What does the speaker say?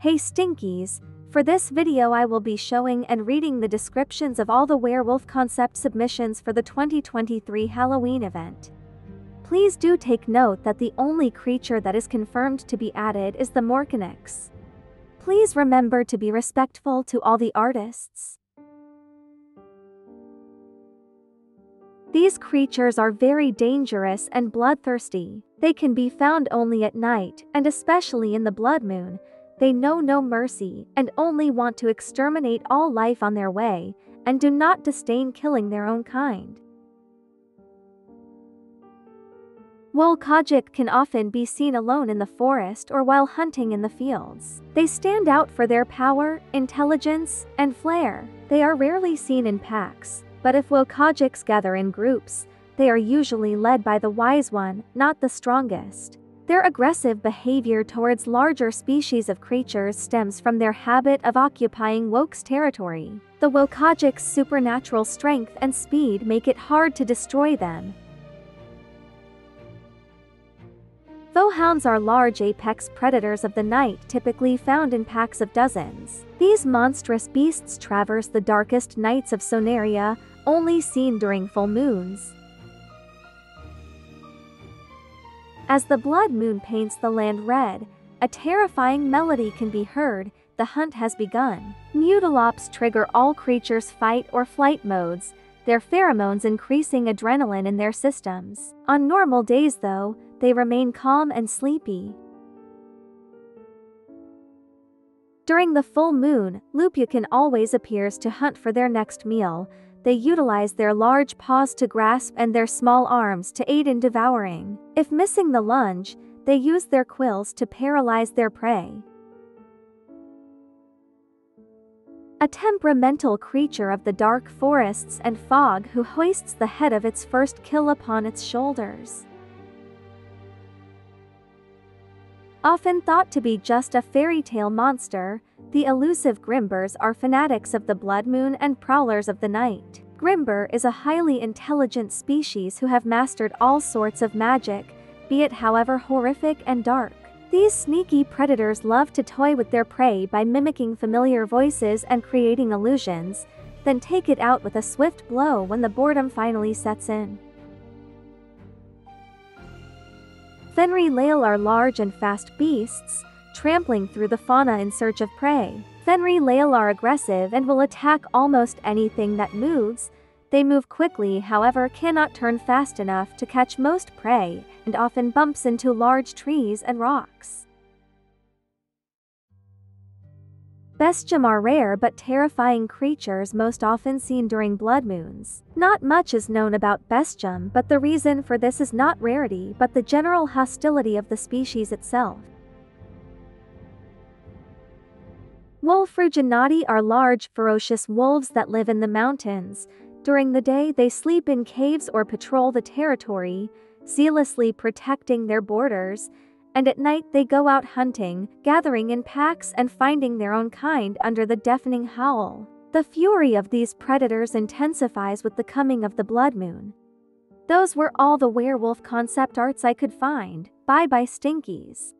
Hey Stinkies, for this video I will be showing and reading the descriptions of all the werewolf concept submissions for the 2023 Halloween event. Please do take note that the only creature that is confirmed to be added is the Morcanix. Please remember to be respectful to all the artists. These creatures are very dangerous and bloodthirsty. They can be found only at night, and especially in the blood moon. They know no mercy and only want to exterminate all life on their way, and do not disdain killing their own kind. Wol-Kajik can often be seen alone in the forest or while hunting in the fields. They stand out for their power, intelligence, and flair. They are rarely seen in packs, but if Wol-Kajiks gather in groups, they are usually led by the wise one, not the strongest. Their aggressive behavior towards larger species of creatures stems from their habit of occupying Wok's territory. The Wol-Kajik's supernatural strength and speed make it hard to destroy them. Foehounds are large apex predators of the night typically found in packs of dozens. These monstrous beasts traverse the darkest nights of Sonaria, only seen during full moons. As the blood moon paints the land red, a terrifying melody can be heard, the hunt has begun. Mutilops trigger all creatures' fight or flight modes, their pheromones increasing adrenaline in their systems. On normal days though, they remain calm and sleepy. During the full moon, Lupeucan always appears to hunt for their next meal, they utilize their large paws to grasp and their small arms to aid in devouring. If missing the lunge, they use their quills to paralyze their prey. A temperamental creature of the dark forests and fog who hoists the head of its first kill upon its shoulders. Often thought to be just a fairy tale monster, the elusive Grimbers are fanatics of the blood moon and prowlers of the night. Grimber is a highly intelligent species who have mastered all sorts of magic, be it however horrific and dark. These sneaky predators love to toy with their prey by mimicking familiar voices and creating illusions, then take it out with a swift blow when the boredom finally sets in. Fenrir-Lael are large and fast beasts, trampling through the fauna in search of prey. Fenrir-Lael are aggressive and will attack almost anything that moves. They move quickly however cannot turn fast enough to catch most prey, and often bumps into large trees and rocks. Bestium are rare but terrifying creatures most often seen during blood moons. Not much is known about Bestium but the reason for this is not rarity but the general hostility of the species itself. Wulfruginati are large, ferocious wolves that live in the mountains. During the day, they sleep in caves or patrol the territory, zealously protecting their borders, and at night they go out hunting, gathering in packs and finding their own kind under the deafening howl. The fury of these predators intensifies with the coming of the blood moon. Those were all the werewolf concept arts I could find. Bye bye stinkies.